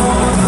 Oh,